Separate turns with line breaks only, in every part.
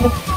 Oh.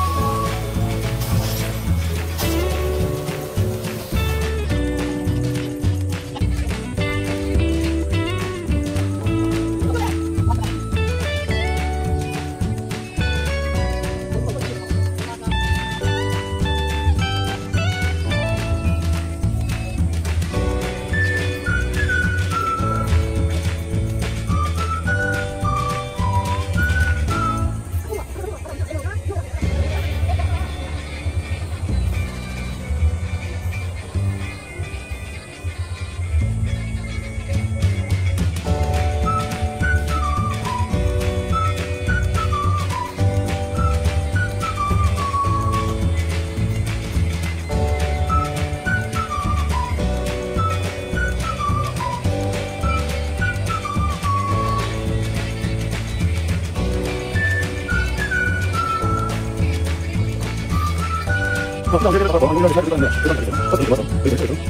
ちょっと待って。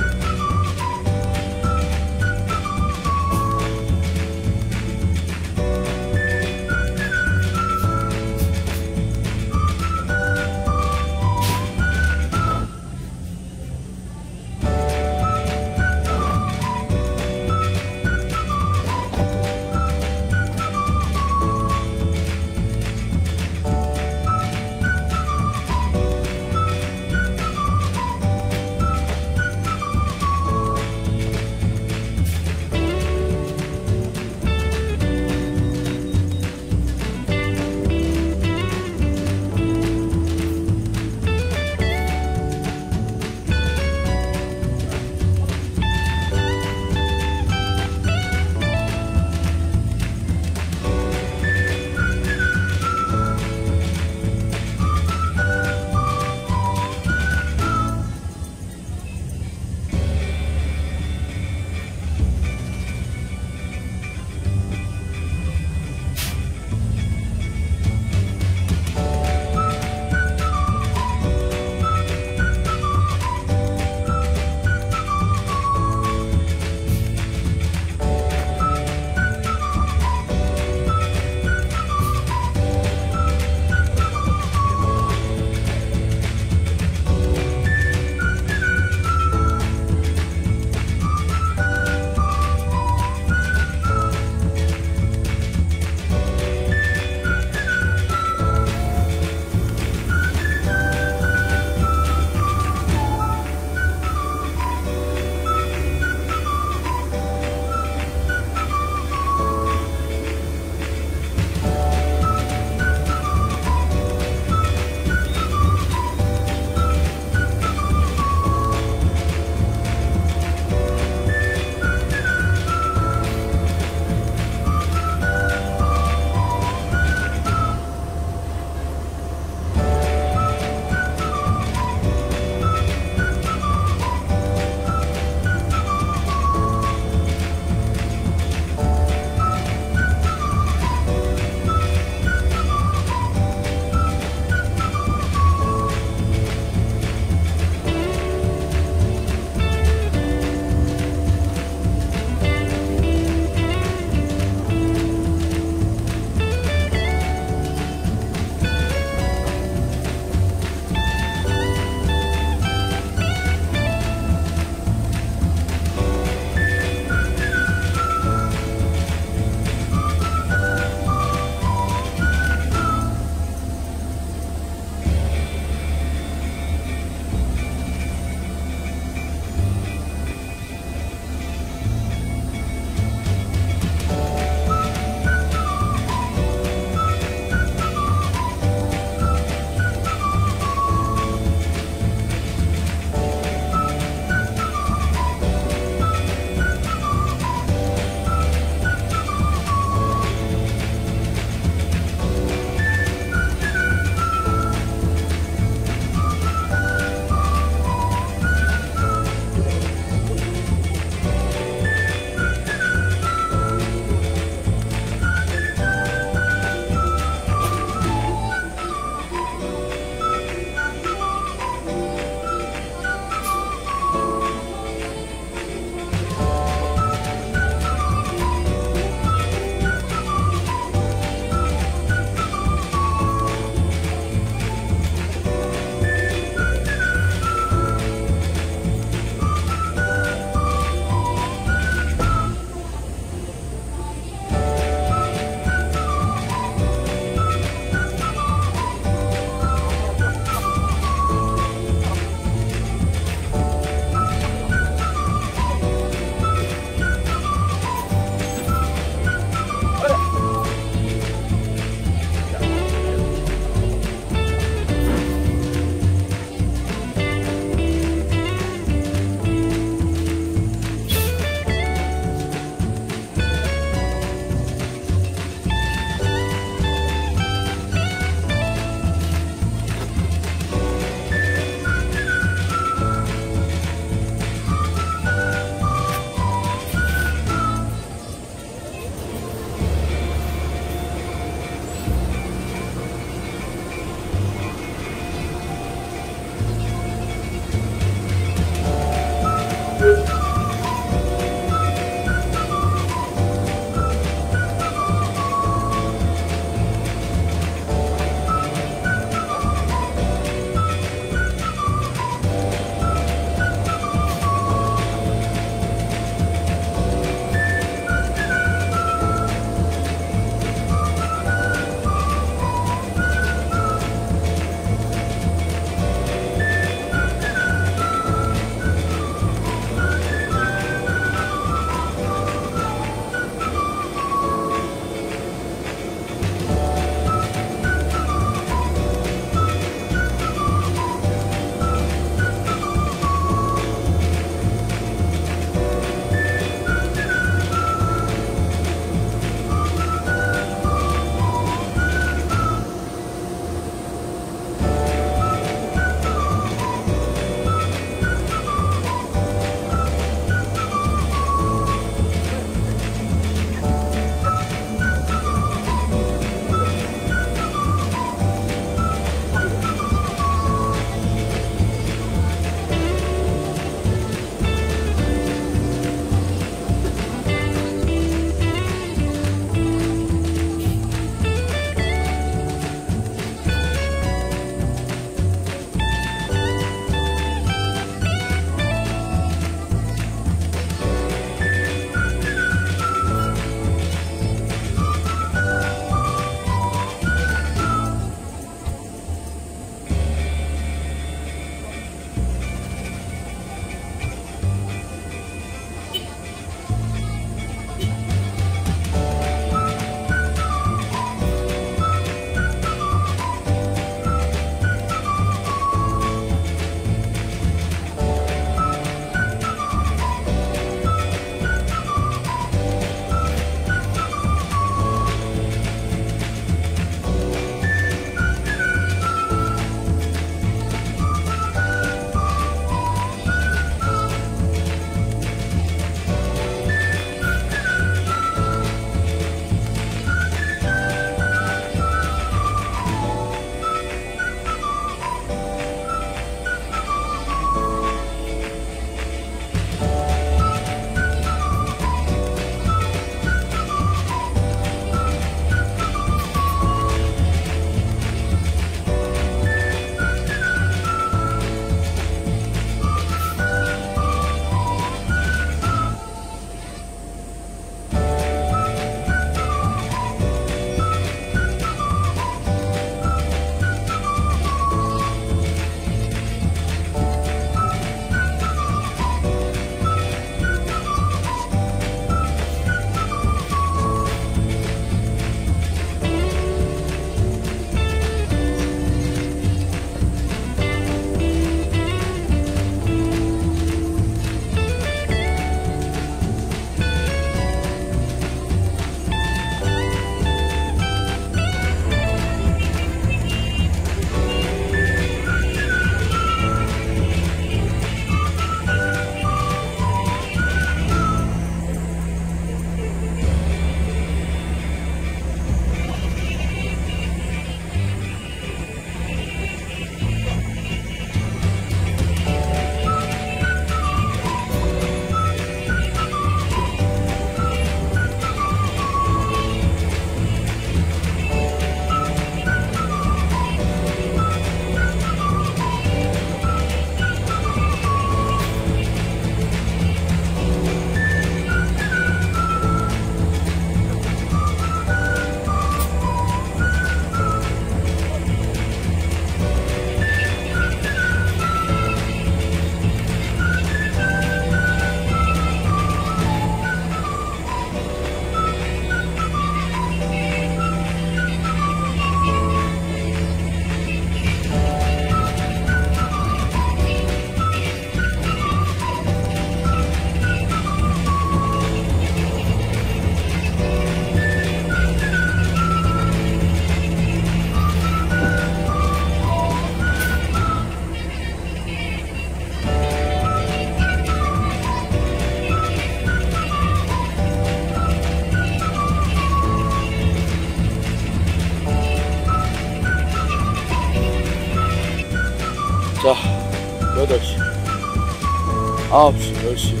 9시, 10시,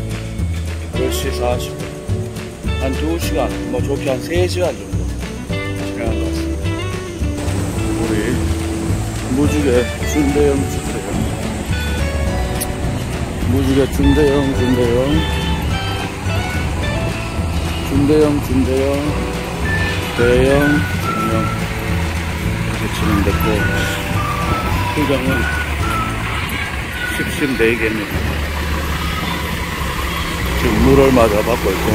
10시 40분. 한 2시간, 뭐 좋게 한 3시간 정도 지나간 것 같습니다. 우리 무지개 준대영, 준대영. 무지개 준대영, 준대영. 준대영, 준대영. 대영, 중영. 이렇게 진행됐고, 표정은 14개입니다. 지금 물을 맞아 받고 있고,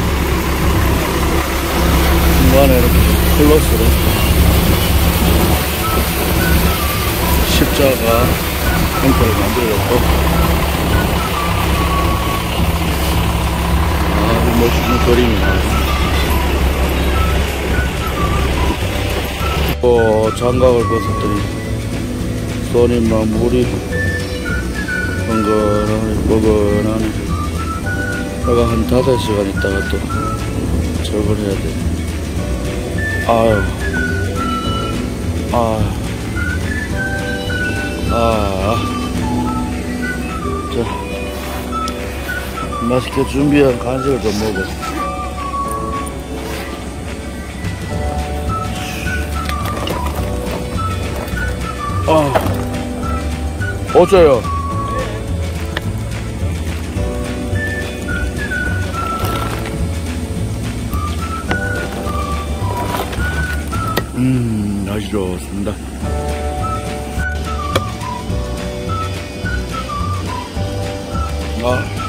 중간에 이렇게 플러스로. 십자가 형태를 만들었고, 아주 멋있는 그림이 나왔습니다. 또 장갑을 벗었더니 손이 막 물이 엉건하니 뻐근하니 내가 한 다섯 시간 있다가 또 저걸 해야 돼. 아유. 아유 아. 자, 맛있게 준비한 간식을 좀 먹어. 아, 어쩌요? 음, 아주 좋습니다. 아.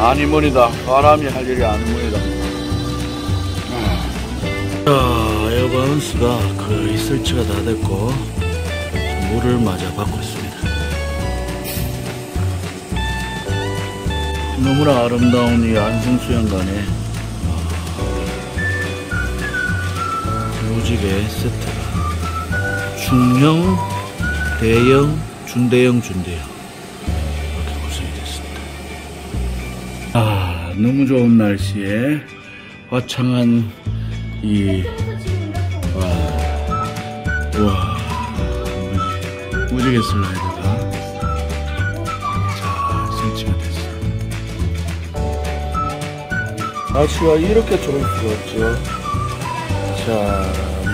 아니문이다. 바람이 할 일이 아니문이다. 자, 에어바운스가 거의 설치가 다 됐고, 물을 맞아 받고 있습니다. 너무나 아름다운 이 안성수영관에 무지개 세트가 중형, 대형, 준대형, 준대형 이렇게 구성이 됐습니다. 아, 너무 좋은 날씨에 화창한 이, 와, 와, 무지- 무지개 슬라이드가 잘 설치가 됐어요. 날씨가 이렇게 수가 없죠. 자,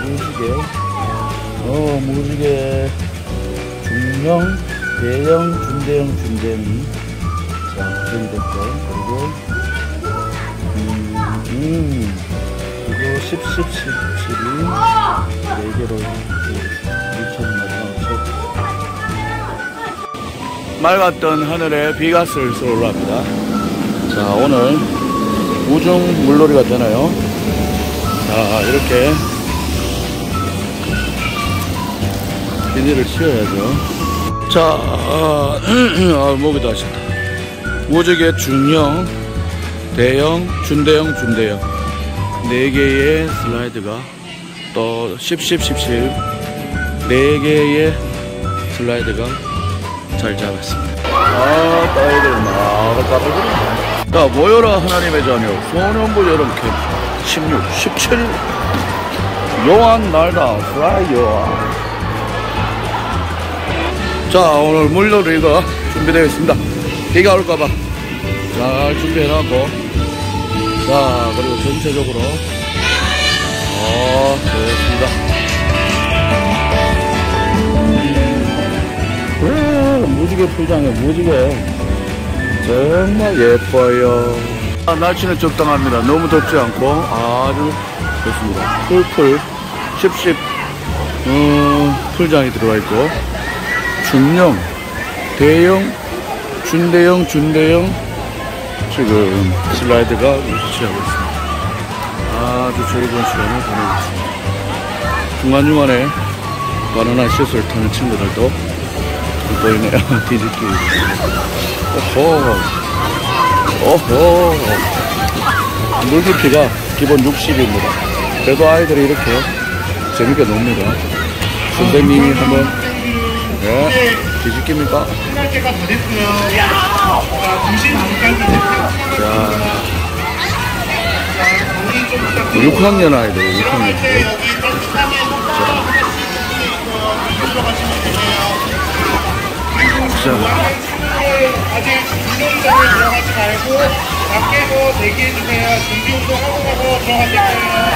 무지개, 어, 무지개, 중형, 대형, 준대형, 준대형이 자, 구성이 됐고, 그리고, 음, 음, 그리고 10, 10, 10, 10이 4개로 맑았던 하늘에 비가 슬슬 올라옵니다. 자, 오늘 우중 물놀이가 되나요? 자, 이렇게 비닐을 씌워야죠. 자, 아, 아, 목이 다셨다. 무지개 중형, 대형, 준대형, 준대형. 네 개의 슬라이드가 또 10, 10, 10, 10. 네 개의 슬라이드가 잘 잡았습니다. 아, 따위들 나가까불거려. 자, 모여라 하나님의 자녀, 소년부 여름 캠프. 16, 17 요한 날다 프라이 요한 자 오늘 물놀이가 준비되어 있습니다. 비가 올까봐. 잘 준비해놨고. 자 그리고 전체적으로. 어 좋습니다 무지개 풀장에 무지개 정말 예뻐요. 아, 날씨는 적당합니다. 너무 덥지 않고. 아주 좋습니다. 풀풀 십십. 어, 풀장이 들어가 있고. 중형 대형 준대형 준대형. 지금 슬라이드가 위치하고 있습니다. 아주 즐거운 시간을 보내고 있습니다. 중간중간에 바나나 슛을 타는 친구들도 보이네요. 뒤집기 오호. 오호. 물 깊이가 기본 60입니다. 그래도 아이들이 이렇게 재밌게 놉니다. 선생님이 한번 네. 뒤집깁니까?
끝날 때가 다 됐고요. 자, 중심 잠깐 좀
자,
정리 좀 부탁드려요.
6학년. 아이들,
들어갈
6학년.
때
자,
아직 들어가지 말고 밖에서 대기해주세요. 준비 운동 하고 가서 들어가실 거예요.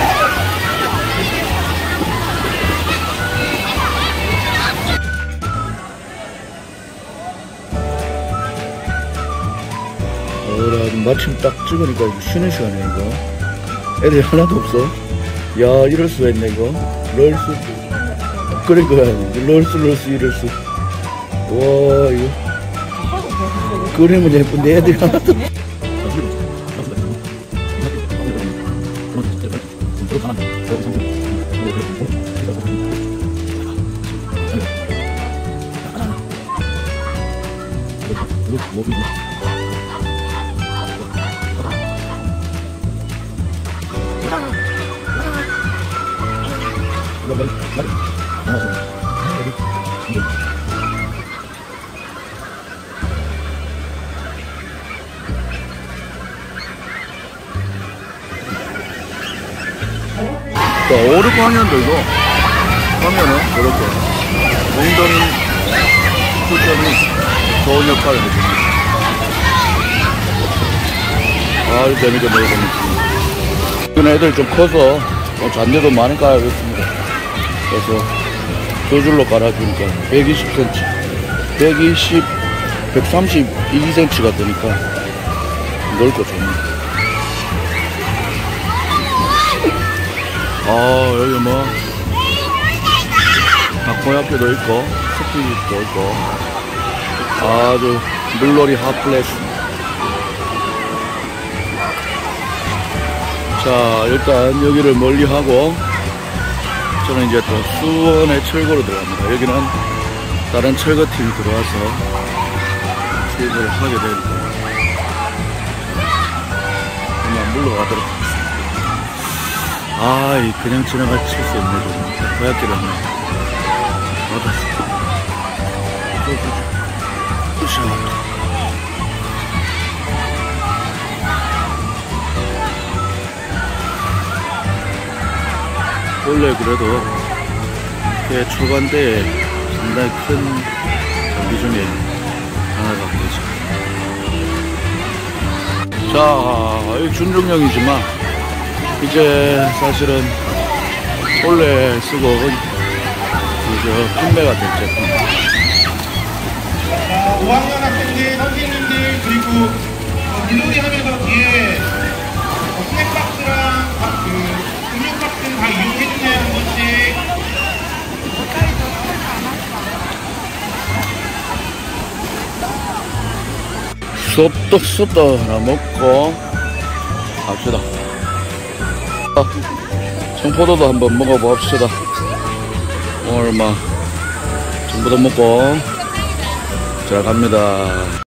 마침 딱 찍으니까 쉬는 시간이야, 이거. 애들 하나도 없어. 야, 이럴 수가 있네, 이거. 럴수. 그러니까, 럴수, 럴수, 이럴 수. 와, 이거. 그림은 예쁜데 애들이 하나도 자, 5, 6학년들도 하면은 저렇게 엉덩이 쿠션이 좋은 역할을 해줍니다. 아주 재밌게 놀고 있습니다. 애들 좀 커서 어, 잔디도 많이 깔아줬습니다. 그래서 두 줄로 깔아주니까 120cm, 120, 132cm가 되니까 넓고 좋네요. 아 여기 뭐. 박보학교도 있고 스키도 있고. 아주 물놀이 핫플레스. 자 일단 여기를 멀리 하고 저는 이제 또 수원의 철거로 들어갑니다. 여기는 다른 철거팀이 들어와서 수입을 하게 되니까 그냥 물러가도록 아 이 그냥 지나갈 수 있었네 좀 고약기를 하네. 맞았어 으쌰 원래 그래도 그 초반대에 상당히 큰 장비 중에 하나가 되죠 자, 이 준중령이지만 이제 사실은 원래 쓰고 그저 판매가 될 제품
자, 5학년 학생들, 선생님들, 그리고 어, 물놀이 하면서 뒤에 어, 스낵박스랑 밥, 그 음료박스는 다 이용해 주세요, 한 번씩.
수업도 하나 먹고 갑시다 청포도도 한번 먹어봅시다. 오늘 막 청포도 먹고 들어갑니다